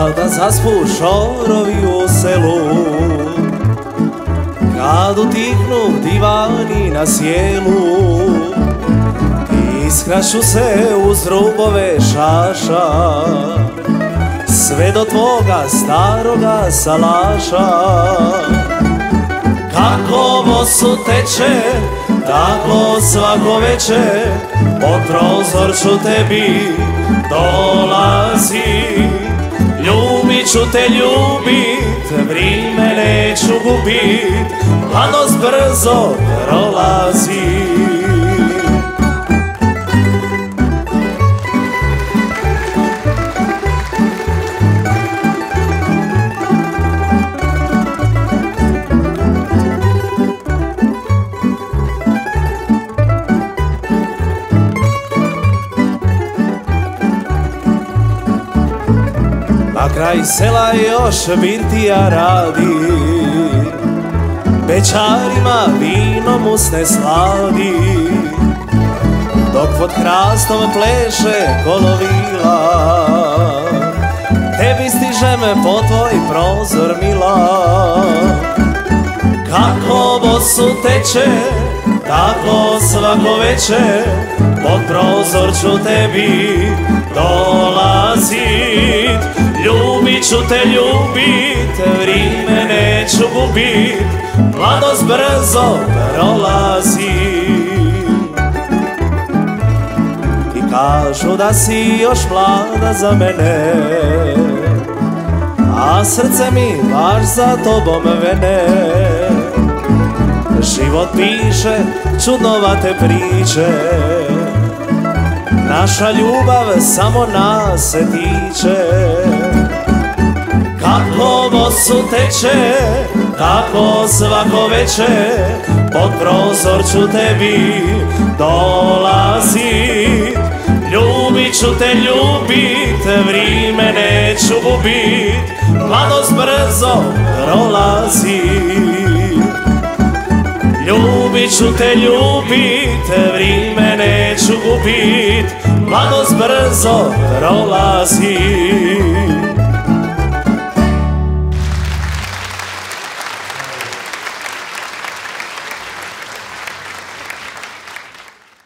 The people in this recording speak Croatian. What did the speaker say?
Kada zaspu šorovi u selu Kad utihnu divani na sjelu Iskrašu se uz rubove šaša Sve do tvoga staroga salaša. Kako vosu teče, tako svako večer Pod prozor ću tebi dolazi ću te ljubit, vrime neću gubit Mladost brzo prolazi Na kraj sela još birtija radi. Bećarima vino usne sladi. Dok pod hrastom pleše kolovila Tebi stižem po tvoj prozor mila. Kako bosu teče, tako svako večer Pod prozor ću tebi dolazit Ljubit ću te ljubit, vrime neću gubit. Mladost brzo prolazi. I kažu da si još mlada za mene A srce mi baš za tobom vene. Život piše čudnovate priče Naša ljubav samo nas se tiče Vosu teče, tako svako večer Pod prozor ću tebi dolazit Ljubit ću te ljubit, vrime neću gubit Mladost brzo prolazi. Ljubit ću te ljubit, vrime neću gubit Mladost brzo prolazi